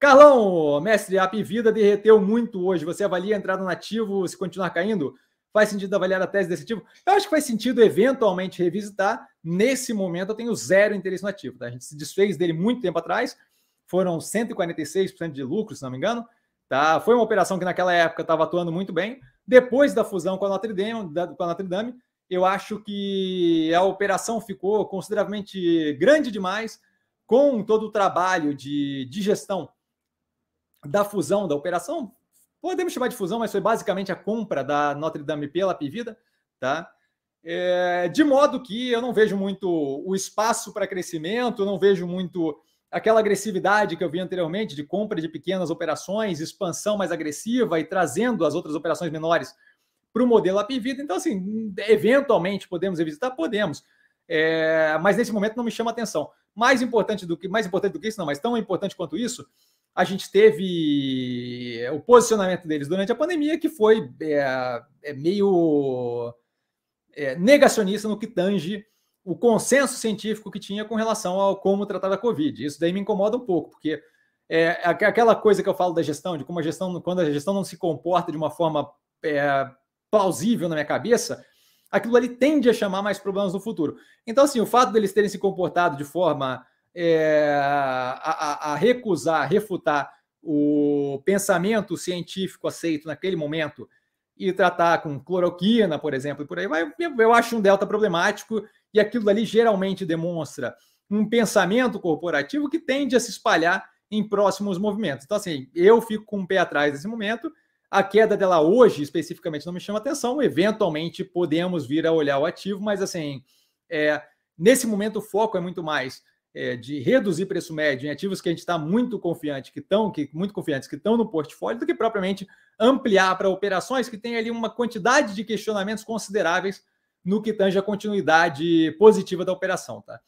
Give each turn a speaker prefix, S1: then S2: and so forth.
S1: Carlão, mestre, a Vida derreteu muito hoje. Você avalia a entrada no ativo se continuar caindo? Faz sentido avaliar a tese desse ativo? Eu acho que faz sentido eventualmente revisitar. Nesse momento, eu tenho zero interesse no ativo. Tá? A gente se desfez dele muito tempo atrás. Foram 146% de lucro, se não me engano. Tá? Foi uma operação que naquela época estava atuando muito bem. Depois da fusão com a Notre Dame, com a Notre Dame, eu acho que a operação ficou consideravelmente grande demais, com todo o trabalho de, de gestão da fusão da operação. Podemos chamar de fusão, mas foi basicamente a compra da Notre Dame pela Pivida, tá? É, de modo que eu não vejo muito o espaço para crescimento, não vejo muito aquela agressividade que eu vi anteriormente de compra de pequenas operações, expansão mais agressiva e trazendo as outras operações menores para o modelo Apivida. Então, assim, eventualmente podemos revisitar? Podemos. É, mas nesse momento não me chama atenção. Mais importante do que mais importante do que isso, não, mas tão importante quanto isso, a gente teve o posicionamento deles durante a pandemia, que foi é, é meio é, negacionista no que tange o consenso científico que tinha com relação ao como tratar a Covid. Isso daí me incomoda um pouco, porque é aquela coisa que eu falo da gestão, de como a gestão, quando a gestão não se comporta de uma forma plausível na minha cabeça, aquilo ali tende a chamar mais problemas no futuro. Então, assim, o fato deles terem se comportado de forma é, a, a, recusar, a refutar o pensamento científico aceito naquele momento e tratar com cloroquina, por exemplo, e por aí vai, eu acho um delta problemático e aquilo ali geralmente demonstra um pensamento corporativo que tende a se espalhar em próximos movimentos. Então, assim, eu fico com um pé atrás nesse momento. A queda dela hoje, especificamente, não me chama atenção. Eventualmente, podemos vir a olhar o ativo, mas, assim, é, nesse momento, o foco é muito mais é, de reduzir preço médio em ativos que a gente está muito confiante, que estão que, muito confiantes, que estão no portfólio, do que propriamente ampliar para operações que têm ali uma quantidade de questionamentos consideráveis no que tange a continuidade positiva da operação, tá?